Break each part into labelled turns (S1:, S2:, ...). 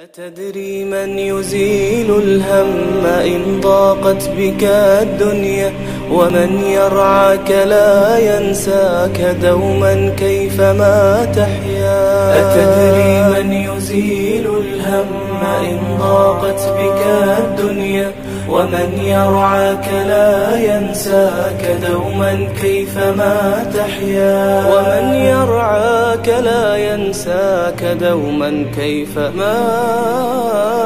S1: أتدري من يزيل الهم إن ضاقت بك الدنيا ومن يرعاك لا ينساك دوما كيفما تحيا؟ أتدري من يزيل الهم إن ضاقت بك الدنيا ومن يرعاك لا ينساك دوما كيفما تحيا. ومن يرعاك لا ينساك دوما كيفما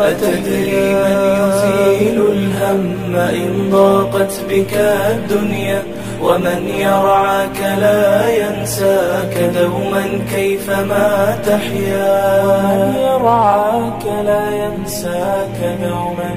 S1: أتدري من يزيل الهم إن ضاقت بك الدنيا. ومن يرعاك لا ينساك دوما كيفما تحيا. ومن يرعاك لا ينساك دوما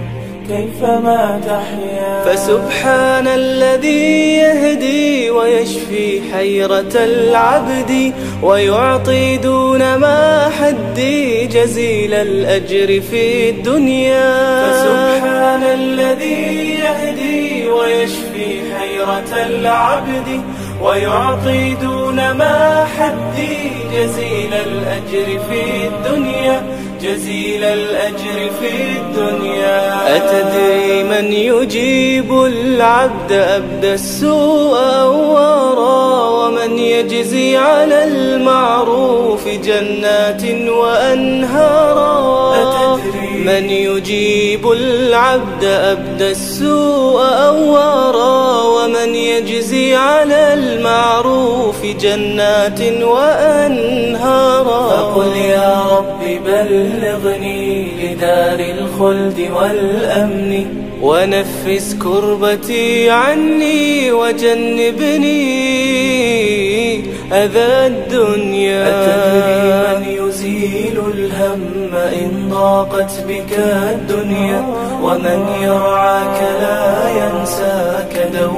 S1: كيفما تحيا. فسبحان الذي يهدي ويشفي حيرة العبد ويعطي دون ما حدي جزيل الأجر في الدنيا. فسبحان الذي يهدي ويشفي حيرة العبد ويعطي دون ما حدي جزيل الأجر في الدنيا. جزيل الأجر في الدنيا. أتدري من يجيب العبد أبدى السوء أورا ومن يجزي على المعروف جنات وأنهارا أتدري من يجيب العبد أبدى السوء أورا ومن يجزي على المعروف جنات وأنهارا فقل يا بلغني لدار الخلد والأمن ونفس كربتي عني وجنبني. أذى الدنيا. أتدري من يزيل الهم إن ضاقت بك الدنيا؟ ومن لا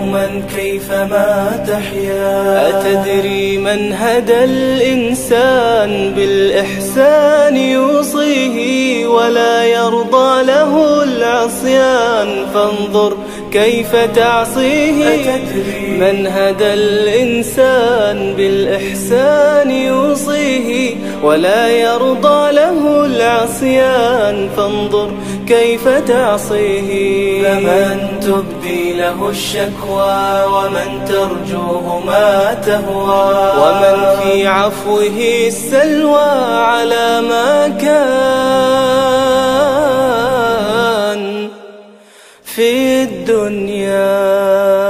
S1: دوما كيفما تحيا. أتدري من هدى الإنسان بالإحسان يوصيه ولا يرضى له العصيان. فانظر كيف تعصيه. من هدى الإنسان بالإحسان يوصيه ولا يرضى له العصيان. فانظر كيف تعصيه؟ فمن تبدي له الشكوى ومن ترجوه ما تهوى. ومن في عفوه السلوى على ما كان في الدنيا.